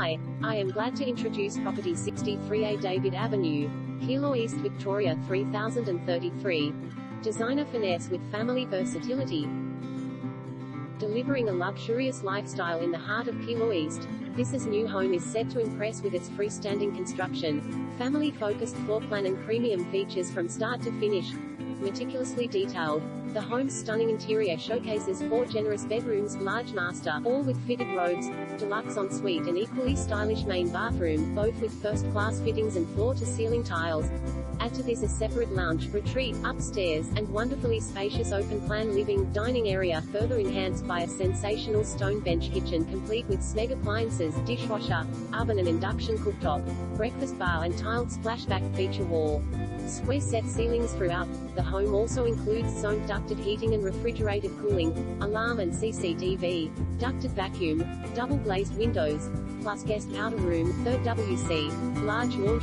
Hi, I am glad to introduce property 63A David Avenue, Keilor East, Victoria 3033. Designer finesse with family versatility. Delivering a luxurious lifestyle in the heart of Keilor East, this is new home is set to impress with its freestanding construction, family-focused floor plan and premium features from start to finish. Meticulously detailed, the home's stunning interior showcases four generous bedrooms, large master, all with fitted robes, deluxe ensuite and equally stylish main bathroom, both with first-class fittings and floor-to-ceiling tiles. Add to this a separate lounge, retreat, upstairs, and wonderfully spacious open-plan living, dining area further enhanced by a sensational stone bench kitchen complete with Smeg appliances, dishwasher, oven and induction cooktop, breakfast bar and tiled splashback feature wall. Square set ceilings throughout. The home also includes zone ducted heating and refrigerated cooling, alarm and CCTV, ducted vacuum, double glazed windows, plus guest powder room, third WC, large laundry.